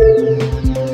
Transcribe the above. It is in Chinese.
嗯嗯